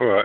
All right.